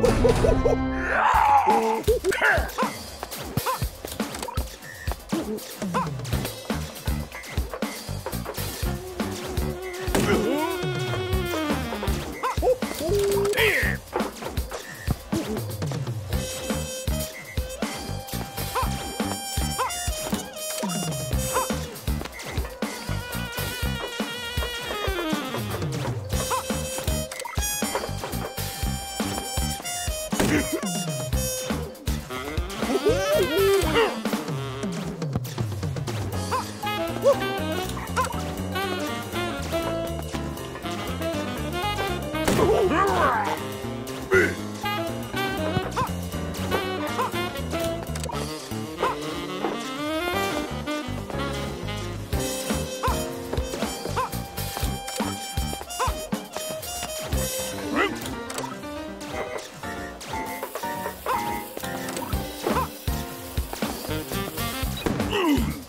Ha! Ha ha ha! Thank